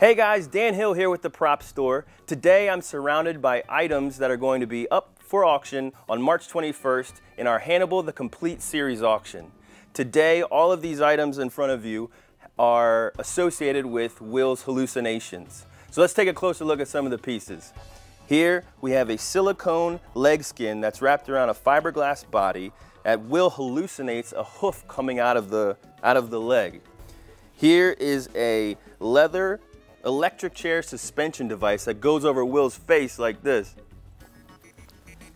Hey guys, Dan Hill here with the Prop Store. Today I'm surrounded by items that are going to be up for auction on March 21st in our Hannibal the Complete Series auction. Today, all of these items in front of you are associated with Will's hallucinations. So let's take a closer look at some of the pieces. Here we have a silicone leg skin that's wrapped around a fiberglass body that Will hallucinates a hoof coming out of the, out of the leg. Here is a leather electric chair suspension device that goes over Will's face like this.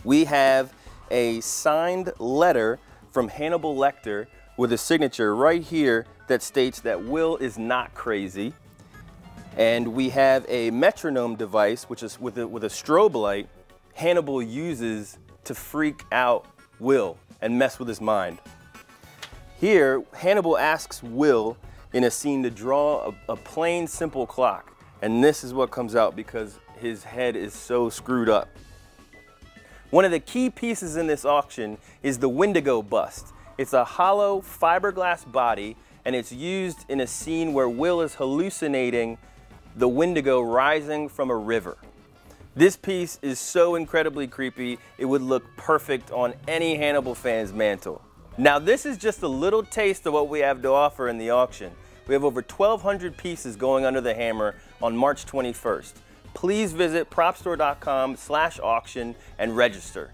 We have a signed letter from Hannibal Lecter with a signature right here that states that Will is not crazy. And we have a metronome device, which is with a, with a strobe light, Hannibal uses to freak out Will and mess with his mind. Here, Hannibal asks Will in a scene to draw a, a plain, simple clock. And this is what comes out because his head is so screwed up. One of the key pieces in this auction is the Wendigo bust. It's a hollow fiberglass body and it's used in a scene where Will is hallucinating the Wendigo rising from a river. This piece is so incredibly creepy, it would look perfect on any Hannibal fan's mantle. Now this is just a little taste of what we have to offer in the auction. We have over 1,200 pieces going under the hammer on March 21st. Please visit propstore.com slash auction and register.